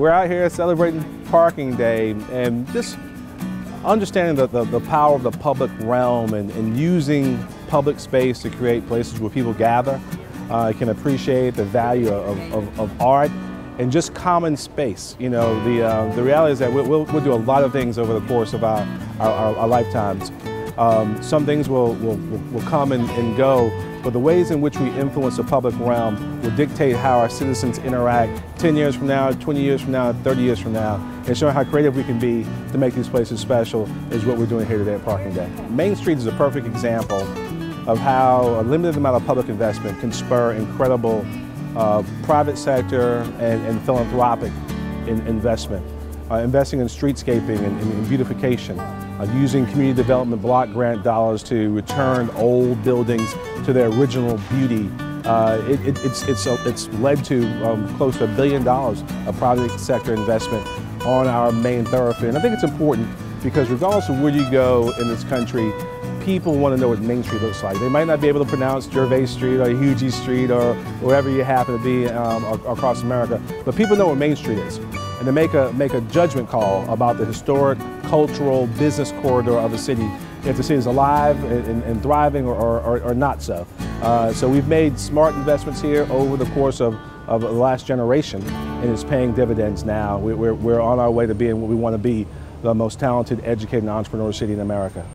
We're out here celebrating Parking Day and just understanding the, the, the power of the public realm and, and, using public space to create places where people gather, uh, can appreciate the value of, of, of, art and just common space. You know, the, uh, the reality is that we'll, we'll, do a lot of things over the course of our, our, our, our lifetimes. Um, some things will, will, will come and, and go, but the ways in which we influence the public realm will dictate how our citizens interact 10 years from now, 20 years from now, 30 years from now, and showing how creative we can be to make these places special is what we're doing here today at Parking Day. Main Street is a perfect example of how a limited amount of public investment can spur incredible uh, private sector and, and philanthropic in investment. Uh, investing in streetscaping and, and beautification, uh, using community development block grant dollars to return old buildings to their original beauty. Uh, it, it, it's, it's, uh, it's led to um, close to a billion dollars of private sector investment on our main thoroughfare. And I think it's important because regardless of where you go in this country, people want to know what Main Street looks like. They might not be able to pronounce Gervais Street or Huger Street or wherever you happen to be um, across America, but people know what Main Street is and to make a, make a judgment call about the historic, cultural, business corridor of a city, if the city is alive and, and thriving or, or, or, not so. Uh, so we've made smart investments here over the course of, of the last generation and it's paying dividends now. We're, we're on our way to being what we want to be, the most talented, educated, entrepreneurial city in America.